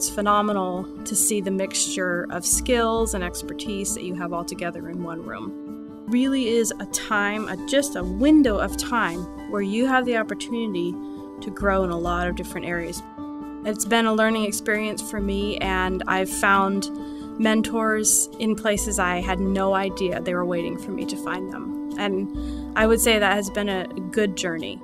It's phenomenal to see the mixture of skills and expertise that you have all together in one room. Really is a time, a, just a window of time where you have the opportunity to grow in a lot of different areas. It's been a learning experience for me, and I've found mentors in places I had no idea they were waiting for me to find them. And I would say that has been a good journey.